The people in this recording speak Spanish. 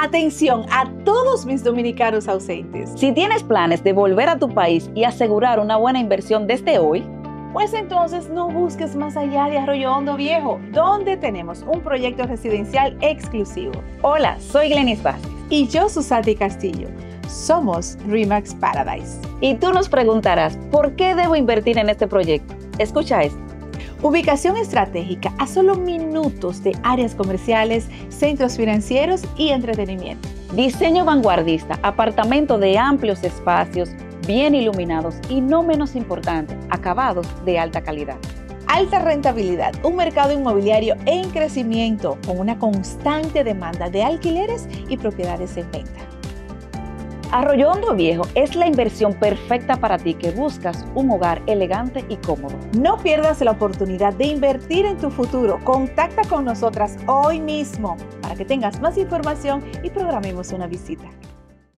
Atención a todos mis dominicanos ausentes. Si tienes planes de volver a tu país y asegurar una buena inversión desde hoy, pues entonces no busques más allá de Arroyo Hondo Viejo, donde tenemos un proyecto residencial exclusivo. Hola, soy Glenis Vázquez. Y yo, Susati Castillo. Somos Remax Paradise. Y tú nos preguntarás, ¿por qué debo invertir en este proyecto? Escucha esto. Ubicación estratégica a solo minutos de áreas comerciales, centros financieros y entretenimiento. Diseño vanguardista, apartamento de amplios espacios, bien iluminados y no menos importante, acabados de alta calidad. Alta rentabilidad, un mercado inmobiliario en crecimiento con una constante demanda de alquileres y propiedades en venta. Arroyo Hondo Viejo es la inversión perfecta para ti que buscas un hogar elegante y cómodo. No pierdas la oportunidad de invertir en tu futuro. Contacta con nosotras hoy mismo para que tengas más información y programemos una visita.